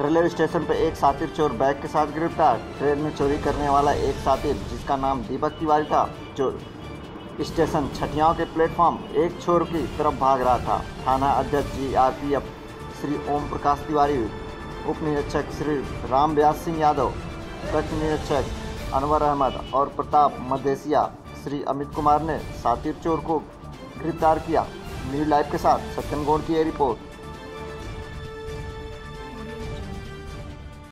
Railway station पर एक साथी चोर बैग के साथ गिरफ़्तार। ट्रेन में चोरी करने वाला एक साथी जिसका नाम दीपक तिवारी था, जो स्टेशन छठियाओं के प्लेटफॉर्म एक छोर की तरफ़ भाग रहा था। थाना अध्यक्ष G R P F Shri Om Prakash Tiwari, उप निरीक्षक श्री राम व्यास सिंह यादव, कच्छ निरीक्षक अनवर अहमद और प्रताप मदेसिया श्री अमित कुमार ने सातिर चोर को गिरफ़्तार किया। न्यूज़ लाइव के साथ सत्यन गौड़ की यह रिपोर्ट।